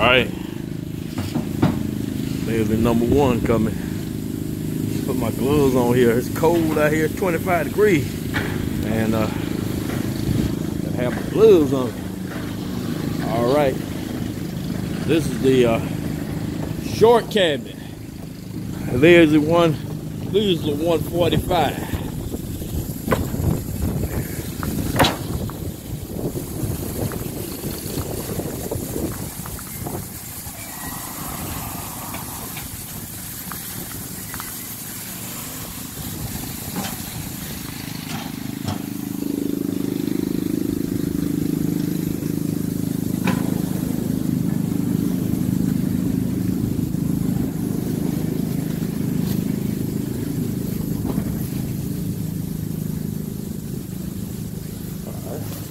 All right. There's the number one coming. Put my gloves on here. It's cold out here, 25 degrees. And uh, I have my gloves on. All right. This is the uh, short cabin. There's the one, there's the 145. Huh?